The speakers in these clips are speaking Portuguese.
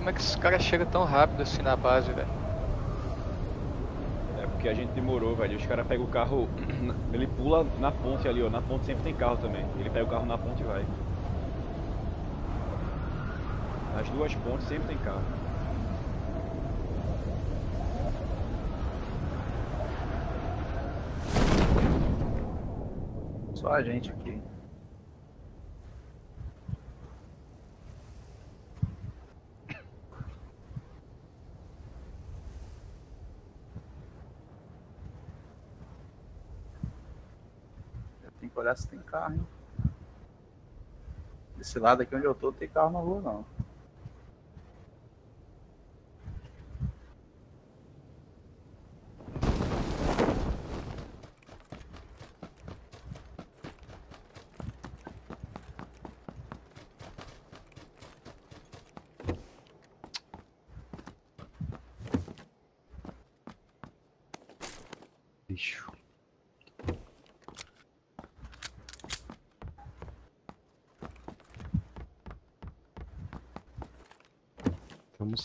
Como é que esses caras chegam tão rápido assim na base, velho? Porque a gente demorou, velho. Os caras pegam o carro, ele pula na ponte ali, ó. Na ponte sempre tem carro também. Ele pega o carro na ponte e vai. Nas duas pontes sempre tem carro. Só a gente aqui. Se tem carro, hein? Desse lado aqui onde eu tô, tem carro na rua, não.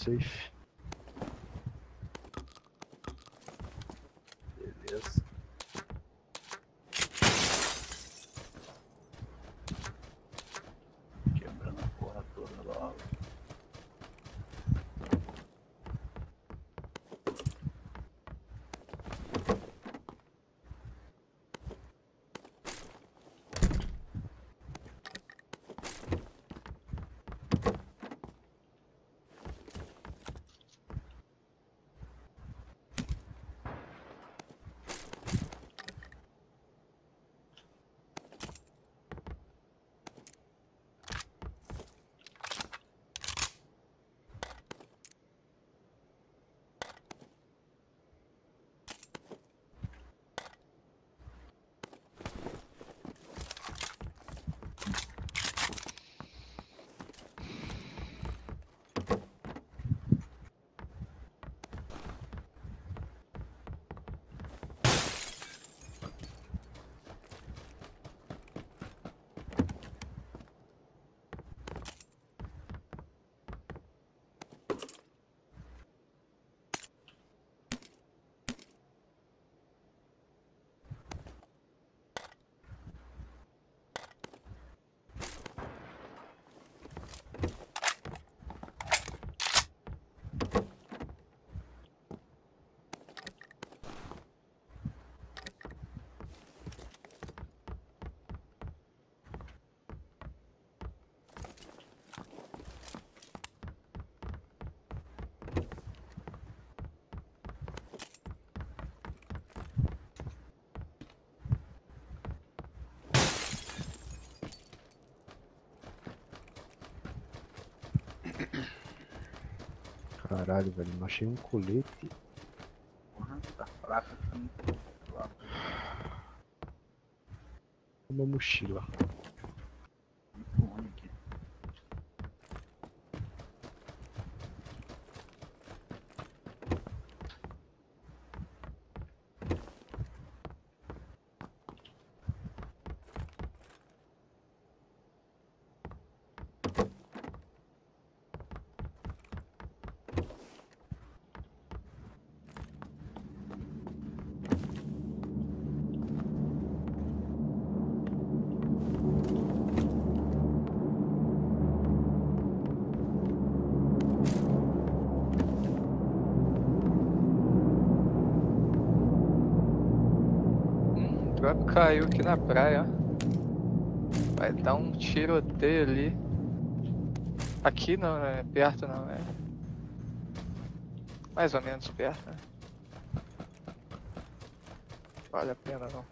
Safe. Caralho, velho. Não achei um colete. Porra, tá muito fraca. Uma mochila. Muito ruim aqui. Hum, o drop caiu aqui praia, ó. Vai dar um tiroteio ali. Aqui não, é perto não, é. Mais ou menos perto, né? Vale a pena não.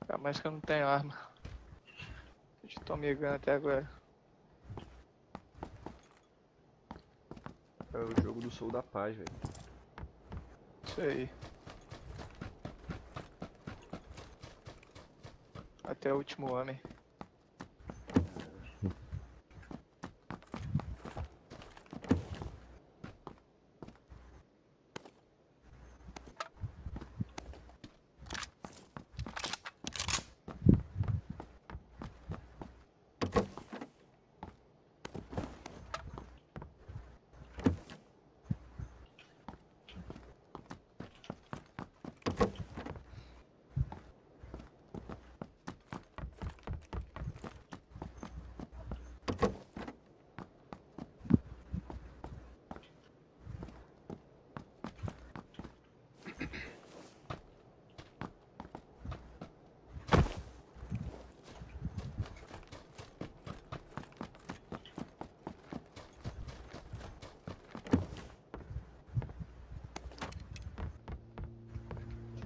Ainda mais que eu não tenho arma. Eu tô migando até agora. É o jogo do Sul da Paz, velho. Isso aí. Até o último homem.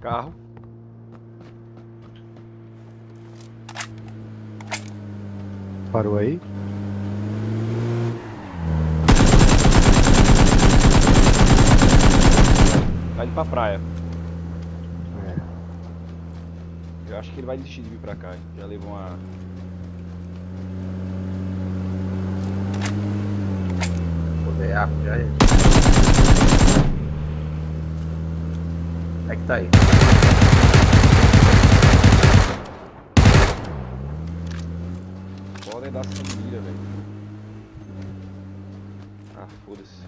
Carro. Parou aí? Tá indo pra praia. É. Eu acho que ele vai desistir de vir pra cá. Já levou uma. Vou ver arco já. é. Como é que tá aí? Podem dar essa mira, velho. Ah, foda-se.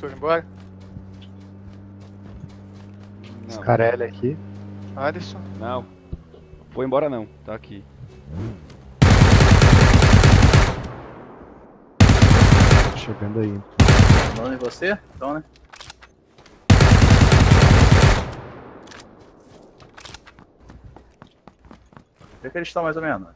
Foram embora? Não, Scarelli aqui. Alisson? não. Foi embora não. Tá aqui. Chegando aí. Falando em você? Então, né? Onde é que eles estão mais ou menos?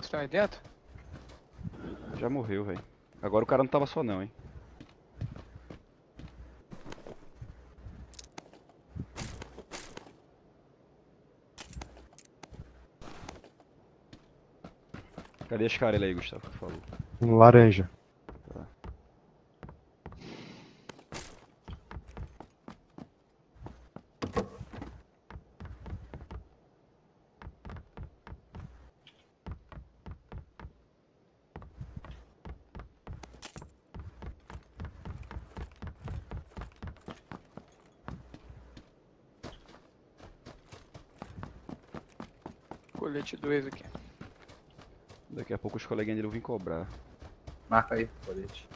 Estão aí dentro? Já morreu, velho. Agora o cara não tava só não, hein. Cadê esse cara aí, Gustavo, laranja. Colete 2 aqui. Daqui a pouco os coleguinhas dele vão vir cobrar. Marca aí, colete.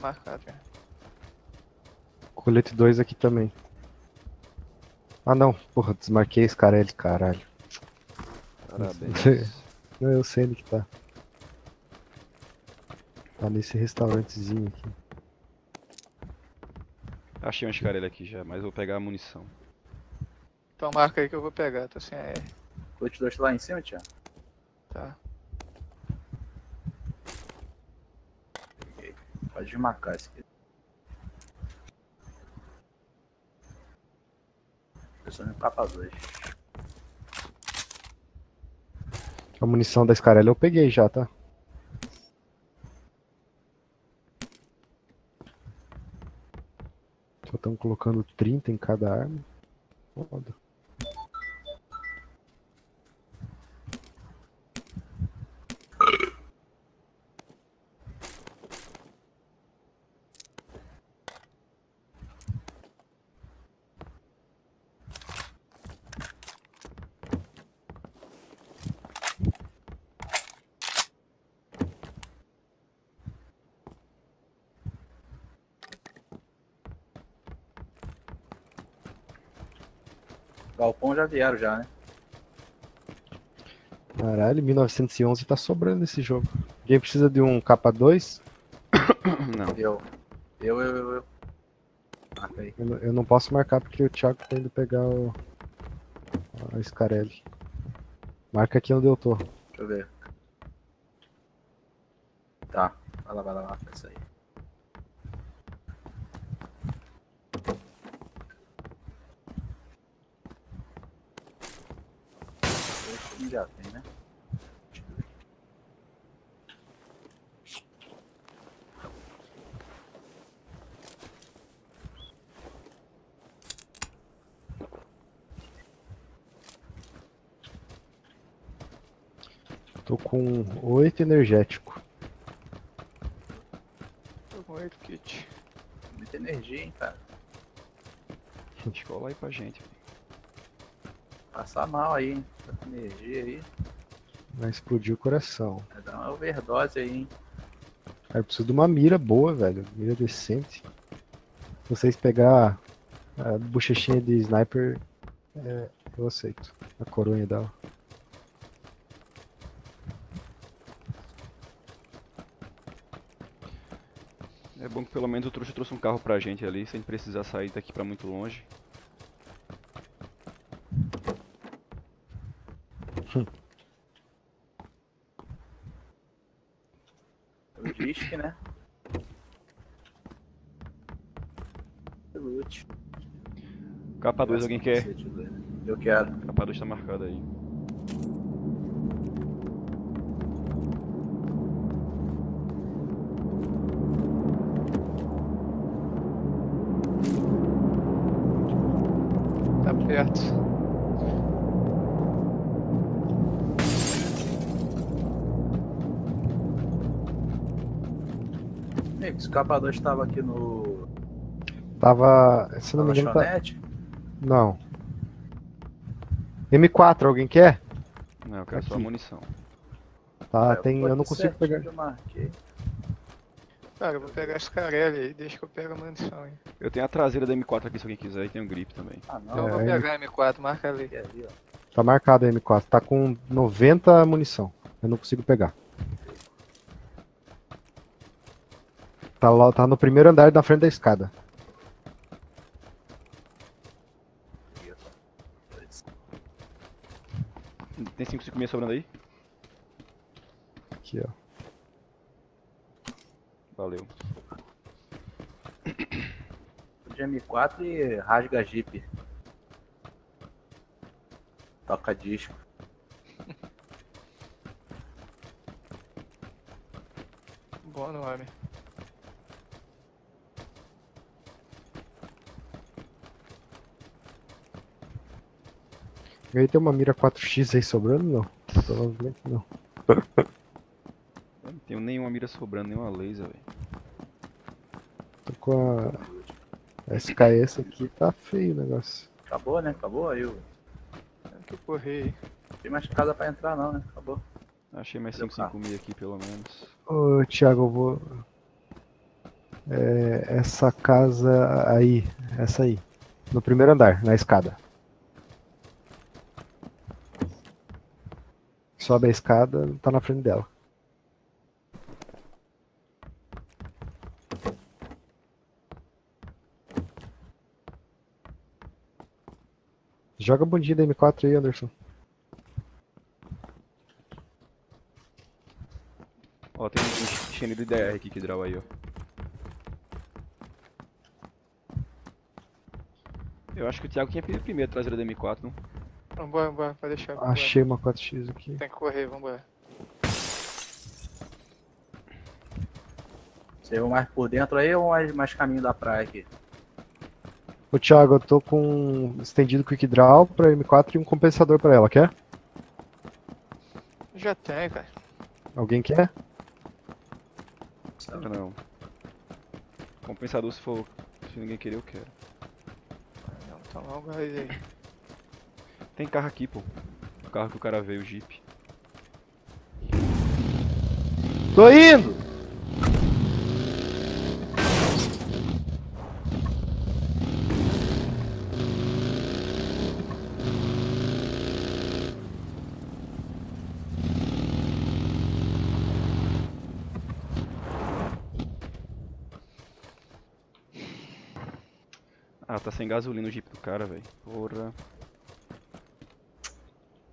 Marcado já. Colete 2 aqui também. Ah não, porra, desmarquei Scarelli, caralho. Parabéns. Não, eu sei onde que tá. Tá nesse restaurantezinho aqui. Achei um escarelho aqui já, mas vou pegar a munição. Então marca aí que eu vou pegar, tô sem AR. Colete 2 lá em cima, Tia. Tá. Esse aqui. Pensando em capa 2. A munição da Scarelli eu peguei já, tá? Só estão colocando 30 em cada arma. Foda. Galpão já vieram já, né? Caralho, 1911 tá sobrando esse jogo. Alguém precisa de um K2? Não. Eu. Eu, eu, eu, eu. Marca aí. Eu, não- eu não posso marcar porque o Thiago tá indo pegar o. A Scarelli. Marca aqui onde eu tô. Deixa eu ver. Tá. Vai lá, vai lá, marca isso aí. já tem, né? Tô com 8 energético. Tô com 8 kit. Muita energia, hein, cara. Escola aí pra gente. Passar mal aí, hein? Tanta energia aí. Vai explodir o coração. Vai dar uma overdose aí, hein? Cara, eu preciso de uma mira boa, velho. Mira decente. Se vocês pegar a bochechinha de sniper, é, eu aceito. A coronha dela. Bom que pelo menos o trouxa trouxe um carro pra gente ali, sem precisar sair daqui pra muito longe. O disque, né? Loot. Capa 2 alguém quer? Eu quero. Capa 2 tá marcada aí. Perto. Amigo, esse escapador estava aqui no. Tava. Se não me engano, tá... Não. M4, alguém quer? Não, eu quero só Aqui. munição. Tá, É, tem. Eu não consigo pegar. eu marquei. Cara, eu vou pegar esse carelli aí, deixa que eu pego a munição aí. Eu tenho a traseira da M4 aqui se alguém quiser e tem um grip também. Ah, não. Então eu vou É, pegar a M4, marca ali. Ali, ó. Tá marcado a M4. Tá com 90 munição. Eu não consigo pegar. Tá, lá, tá no primeiro andar na frente da escada. Tem 556 sobrando aí? Aqui, ó. Valeu. De M4 e rasga Jeep. Toca disco. Bom nome. E aí tem uma mira 4x aí sobrando? Não. Provavelmente não. Eu não tenho nenhuma mira sobrando, nenhuma laser, velho. Tô com a SKS aqui, tá feio o negócio. Acabou, né? Acabou aí. o- Tem que correr aí. Não tem mais casa pra entrar, não, né? Acabou. Achei mais Deu 5 mil aqui pelo menos. Ô, Thiago, eu vou. É, essa casa aí, essa aí. No primeiro andar, na escada. Sobe a escada, tá na frente dela. Joga a bundinha da M4 aí, Anderson. Ó, tem um chenilo DR aqui que draw aí, ó. Eu acho que o Thiago tinha pedido primeiro a traseira da M4, não? Vambora, vambora, pode deixar. vambora. Achei uma 4x aqui. Tem que correr, vambora. Você vai mais por dentro aí ou mais, mais caminho da praia aqui? Ô Thiago, eu tô com um estendido Quick Draw pra M4 e um compensador pra ela, quer? Já tem, cara. Alguém quer? Não, não. Compensador se for. Se ninguém querer, eu quero. Não, então logo aí. Tem carro aqui, pô. O carro que o cara veio, o Jeep. Tô indo! Ah, tá sem gasolina o Jeep do cara, velho. Porra.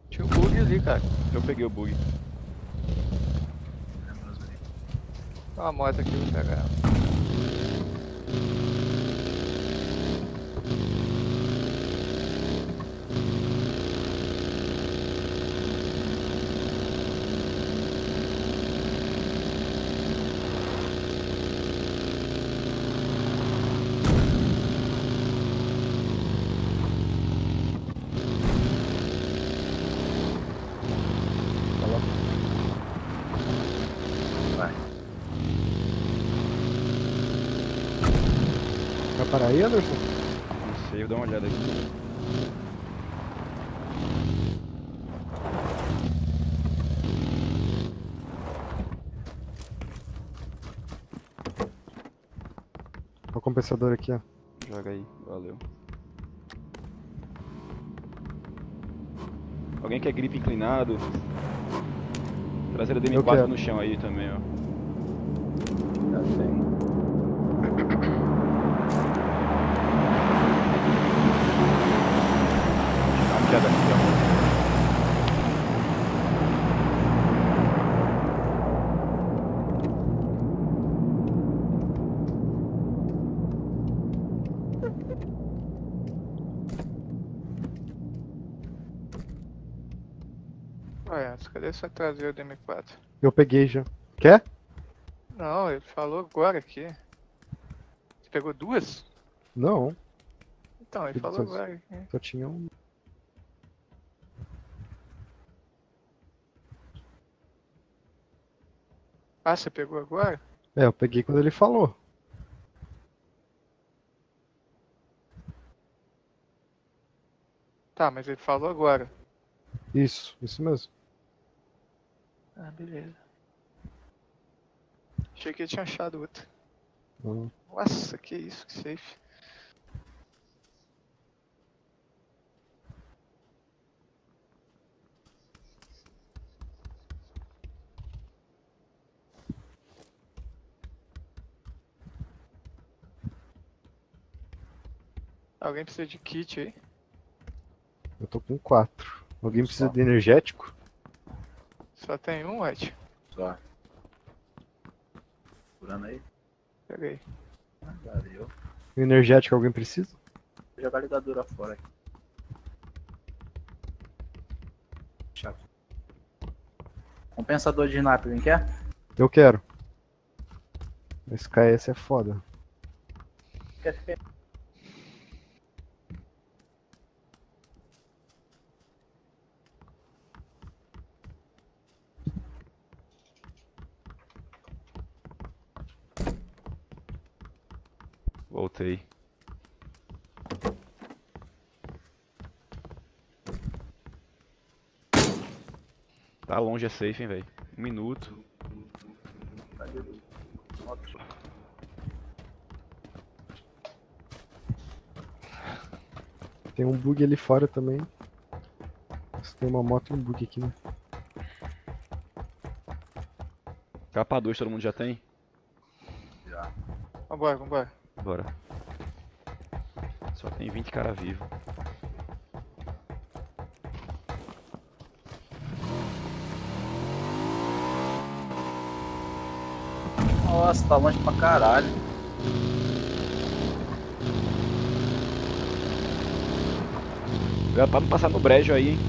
Tinha o bug ali, cara. Eu peguei o bug. Tem uma moto aqui, vou pegar ela. Vai parar aí, Anderson? Não sei, vou dar uma olhada aqui. Olha o compensador aqui, ó. Joga aí, valeu. Alguém quer gripe inclinado? Traseira DM4 quero. no chão aí também, ó. Já tem. Dá uma olhada aqui, ó. Ué, cadê essa traseira do M4? Eu peguei já. Quer? Não, ele falou agora aqui. Você pegou duas? Não, Então, ele falou distância? agora aqui. só tinha um. Ah, você pegou agora? É, eu peguei quando ele falou. Tá, mas ele falou agora. Isso, isso mesmo. Ah, beleza. Achei que ele tinha achado outra. Não. Nossa, que isso, que safe. Alguém precisa de kit aí? Eu tô com quatro. Alguém precisa Só. de energético? Só tem um, Ed? Só. Curando aí. Peguei. Ah, Valeu. Energético alguém precisa? Vou jogar a ligadura fora aqui. Chato. Compensador de quem quer? Eu quero. Esse KS é foda. Quer ficar? Voltei. Tá longe é safe, hein, velho. Um minuto. Tem um bug ali fora também. Tem uma moto e um bug aqui, né? Capa 2 todo mundo já tem? Já. Vambora, vambora. Bora. Só tem 20 cara vivo. Nossa, tá longe pra caralho. Já pra não passar no brejo aí, hein?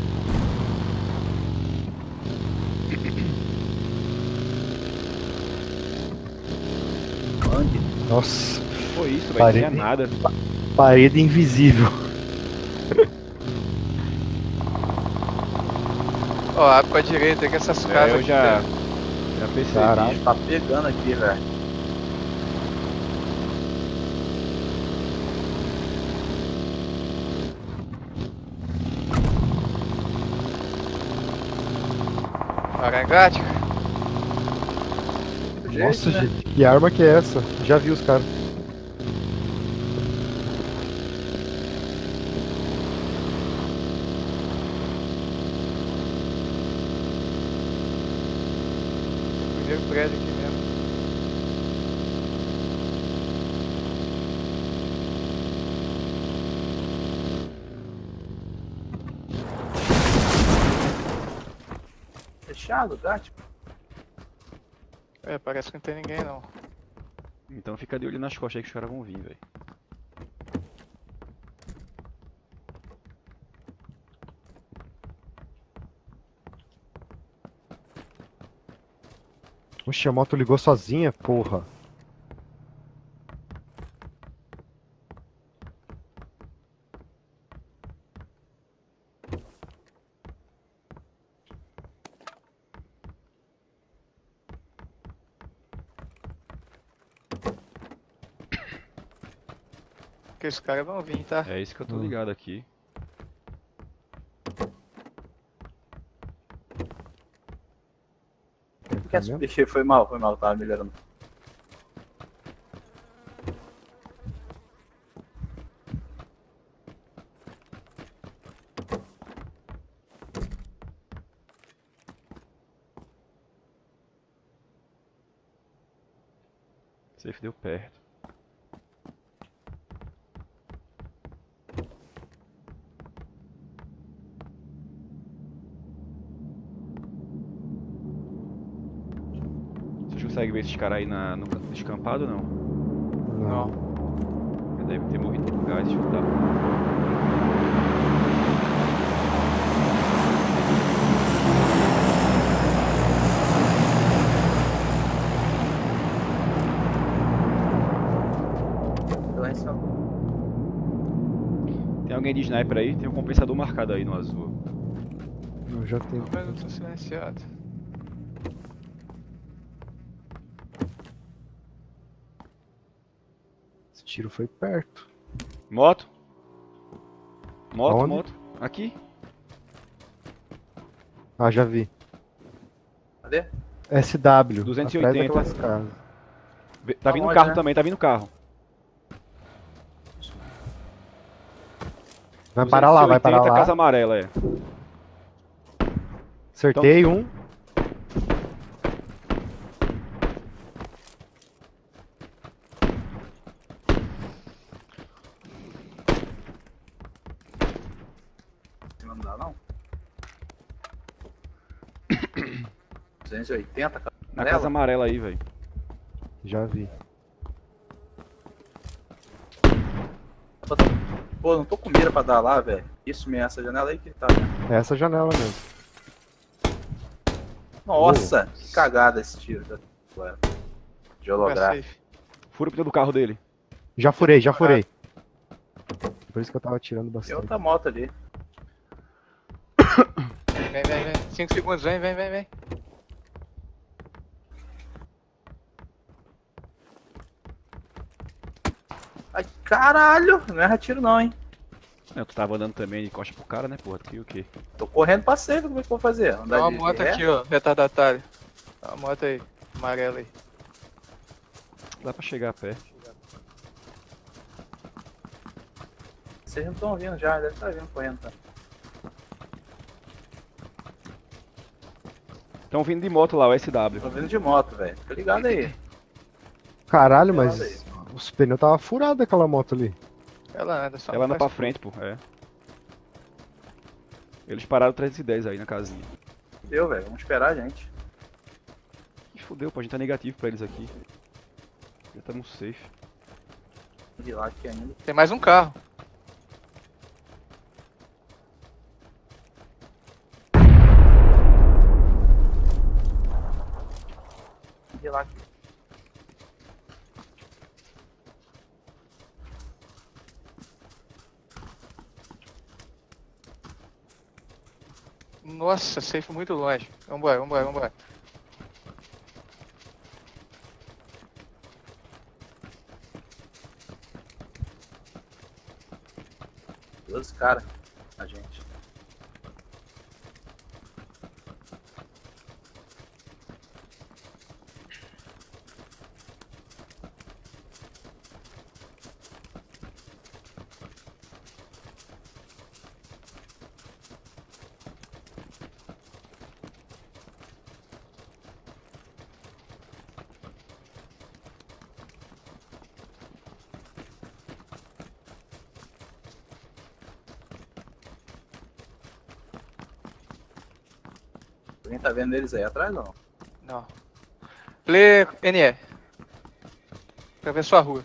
Mangue. Nossa, Foi isso, velho. Não tinha nada. Parede invisível. Ó, abre pra direita que essas É, casas. eu aqui já. tem- Já percebi. Caralho, tá pegando aqui, velho. Jeito, Nossa, né? gente, que arma que é essa? Já vi os caras. Fechado, tá? Tipo, É, parece que não tem ninguém não. Então fica de olho nas costas aí que os caras vão vir, velho. Oxe, a moto ligou sozinha, porra. Que esses caras vão vir, tá? É isso que eu tô Hum. ligado aqui. Bicho foi mal, foi mal, tava melhorando. Safe deu perto. Vocês conseguem ver esses caras aí na, no canto descampado não? Não. Não. Deve ter morrido por gás, eu dar. Então é Tem alguém de sniper aí? Tem um compensador marcado aí no azul. Eu já tenho. Mas eu tô silenciado. Tiro foi perto. Moto? Moto, Aonde? moto. Aqui. Ah, já vi. Cadê? SW. 280. Atrás daquelas casas. Vê- Tá vindo Aonde, carro né? também, tá vindo carro. Vai parar lá, vai parar 280, lá. casa amarela, é. Acertei um. Não dá não. 280, cara. Na Amarela? casa amarela aí, velho. Já vi. Pô, não tô com mira pra dar lá, velho. Isso mesmo, essa janela aí que tá. né? É essa janela mesmo. Nossa, que cagada esse tiro. da- De holográfico. Fura o pneu do carro dele. Já furei, já furei. Por isso que eu tava tirando Tem bastante. outra moto ali. Vem, vem, vem. 5 segundos, vem, vem, vem, vem. Caralho! Não erra tiro não, hein? É, tu tava andando também de costa pro cara, né, porra? Tu o quê? Tô correndo pra safe, como é que eu vou fazer? Andar Tem uma de moto ré? aqui, ó. Retardatário. Tem uma moto aí. Amarela aí. Dá pra chegar perto. Vocês não estão vindo já, deve estar vindo correndo. Tá? Tão vindo de moto lá, o SW. Tô vindo de moto, velho. Fica ligado aí. Caralho, Tem mas aí. Os pneus tava furado aquela moto ali. Ela anda só Ela anda pra frente, pô. É. Eles pararam 310 aí na casinha. Deu, velho. Vamos esperar a gente. Ih, fodeu, pô. A gente tá negativo pra eles aqui. Já estamos safe. De lá aqui ainda. Tem mais um carro. De lá aqui. Nossa, safe muito longe. Vambora, vambora, vambora. Doze caras. A gente. Alguém tá vendo eles aí atrás não? Não. Lê NE. Pra ver sua rua.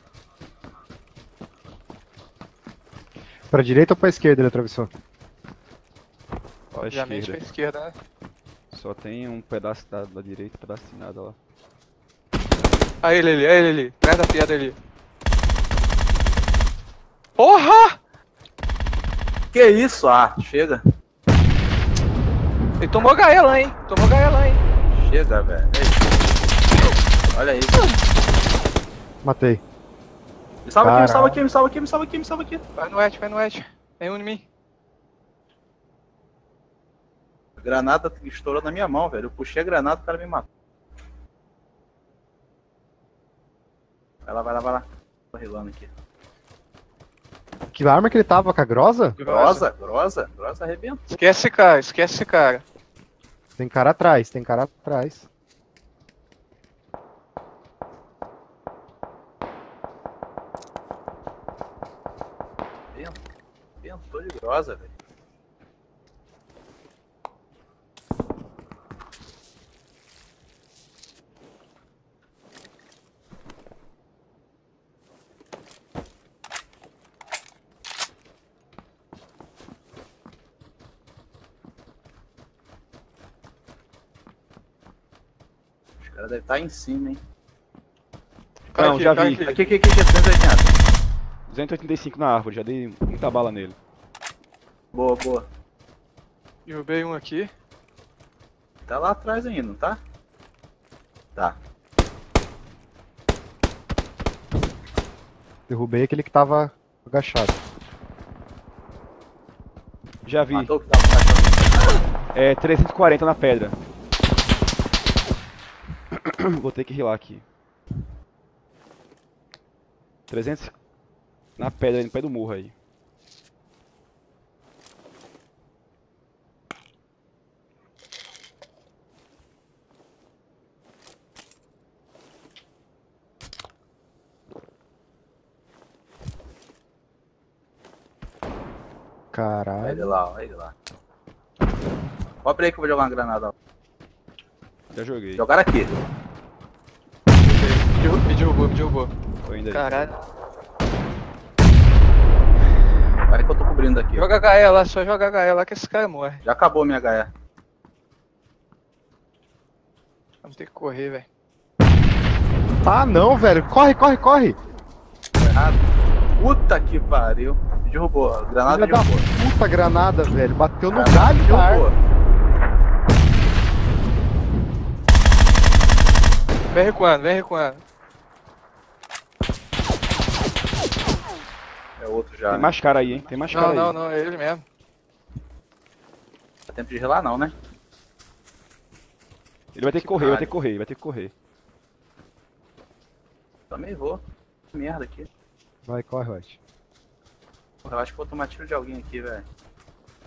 Pra direita ou pra esquerda ele atravessou? Obviamente pra esquerda. esquerda, né? Só tem um pedaço da, da direita, um pedaço de nada lá. Aí ele ali, aí ele ali. Atrás da piada ali. Porra! Que isso? Ah, chega. Ele tomou lá, hein? Tomou lá, hein? Chega, velho. Olha isso. Matei. Me salva aqui, me salva aqui, me salva aqui, me salva aqui, me salva aqui. Vai no et, vai no et. Vem um em mim. A granada estourou na minha mão, velho. Eu puxei a granada, o cara me matou. Vai lá, vai lá, vai lá. Tô rilando aqui. Que arma que ele tava? Com a grosa? Grosa, grosa, grosa arrebenta. Esquece esse cara, esquece esse cara. Tem cara atrás, tem cara atrás. Ventou de grosa, velho. Os caras devem estar em cima, hein? Cara Não, aqui, já cara vi. aqui. Aqui, aqui, aqui, aqui, 280. 285 na árvore, já dei muita bala nele. Boa, boa. Derrubei um aqui. Tá lá atrás ainda, não tá? Tá. Derrubei aquele que tava agachado. Já vi. Matou o que tava cachorro. É 340 na pedra. Vou ter que rilar aqui. 300 na pedra, no pé do morro aí. Olha Caralho. ele lá, olha ele lá. Cobre aí que eu vou jogar uma granada. ó. Já joguei. Jogaram aqui. Me derrubou, me derrubou. Tô ainda aí. Caralho. Vai que eu tô cobrindo aqui. Joga HE lá, só joga HE lá que esse cara morre. Já acabou minha HE. Vamos ter que correr, velho. Ah não, velho. Corre, corre, corre. Tá errado. Puta que pariu. Me derrubou. A granada Filha da derrubou. puta granada, velho. Bateu no Granada galho derrubou. Vem recuando, vem recuando. É outro já. Tem né? mais cara aí, hein? Tem mais cara Não, aí. não, não, é ele mesmo. Dá tempo de relar não, né? Ele vai ter que correr, vai ter que correr, vai ter que correr. Também vou. Que merda aqui. Vai, corre, White. Porra, eu acho que vou tomar tiro de alguém aqui, velho.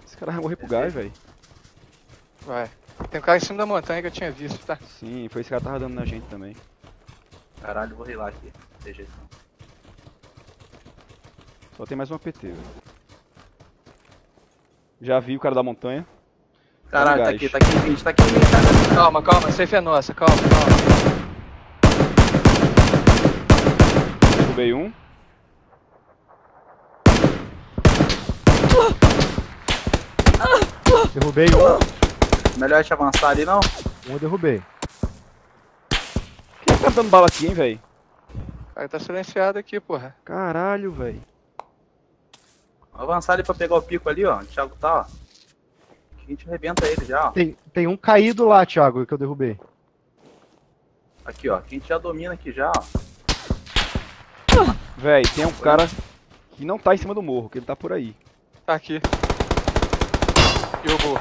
Esse cara vai morrer pro gás, velho. Vai. Tem um cara em cima da montanha que eu tinha visto, tá? Sim, foi esse cara que tava dando na gente também. Caralho, vou relar aqui. Não tem jeito não. Só tem mais uma PT, velho. Já vi o cara da montanha. Caralho, tá aqui, tá aqui em 20, tá aqui em 20, cara. Calma, calma, safe é nossa, calma, calma. Derrubei um. Derrubei um. Melhor te avançar ali, não? Um eu derrubei. Quem tá dando bala aqui, hein, velho? O cara tá silenciado aqui, porra. Caralho, velho. Avançar ali pra pegar o pico ali, ó. O Thiago tá, ó. A gente arrebenta ele já, ó. Tem, tem um caído lá, Thiago, que eu derrubei. Aqui, ó. Que a gente já domina aqui já, ó. Véi, tem um cara que não tá em cima do morro, que ele tá por aí. Tá aqui. Derrubou.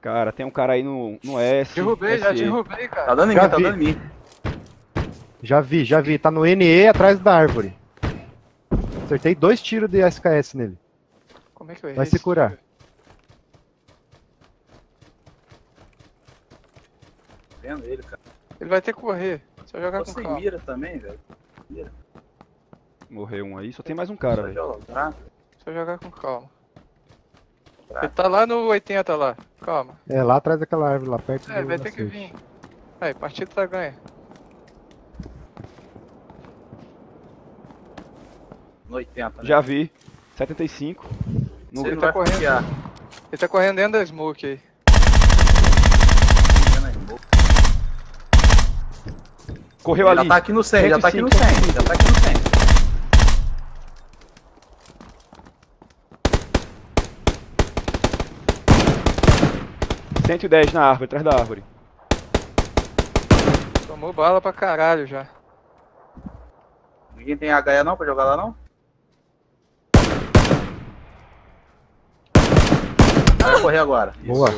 Cara, tem um cara aí no, no S. Derrubei, já derrubei, Tá cara. dando em Já mim, tá vi. dando em mim. Já vi, já vi. Tá no NE atrás da árvore. Acertei dois tiros de SKS nele. Como é que eu errei Vai se curar. tiro? Vendo ele, cara. Ele vai ter que correr. Só jogar Tô com sem calma. mira também, velho. Morreu um aí, só tem mais um cara, Só velho. jogar. Só jogar com calma. Tá. Ele tá lá no 80 lá. Calma. É, lá atrás daquela árvore, lá perto É, do vai ter que vir. Aí, partida tá ganha. 80, né? Já vi. 75. No... Você ele tá correndo. Ele tá correndo dentro da smoke aí. Correu Já ali. tá aqui no 100, já tá aqui no 105, 100, já tá aqui no 100. Cento 110 na árvore, atrás da árvore. Tomou bala pra caralho já. Ninguém tem HE não pra jogar lá não? Vai correr agora. Boa.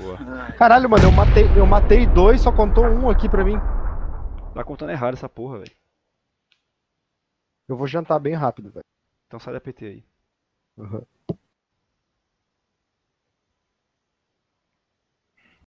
Boa. Caralho, mano, eu matei, eu matei dois, só contou um aqui pra mim. Tá contando errado essa porra, velho. Eu vou jantar bem rápido, velho. Então sai da PT aí. Uhum.